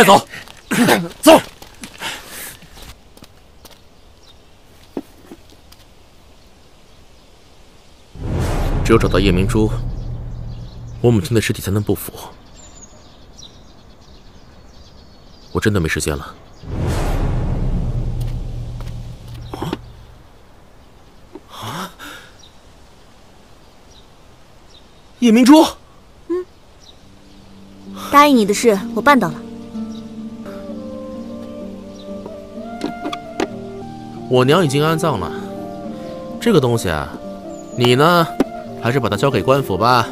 带走，走。只有找到夜明珠，我母亲的尸体才能不腐。我真的没时间了。啊啊！叶明珠，嗯，答应你的事我办到了。我娘已经安葬了，这个东西啊，你呢，还是把它交给官府吧。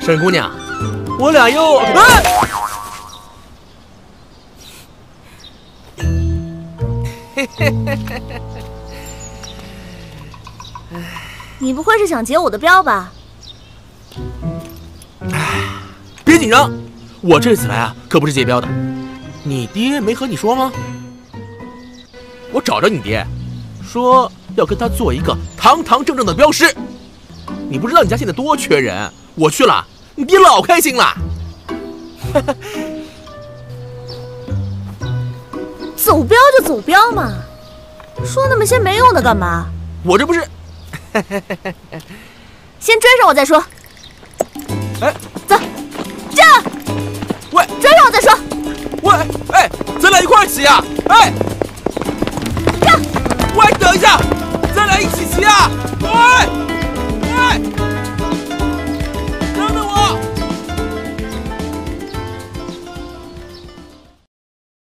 沈姑娘，我俩又……啊！你不会是想劫我的镖吧？哎，别紧张，我这次来啊，可不是劫镖的。你爹没和你说吗？我找着你爹，说要跟他做一个堂堂正正的镖师。你不知道你家现在多缺人，我去了。你爹老开心了，走镖就走镖嘛，说那么些没用的干嘛？我这不是，先追上我再说。哎，走，驾！喂，追上我再说。喂，哎，咱俩一块儿骑呀！哎，驾！喂，等一下。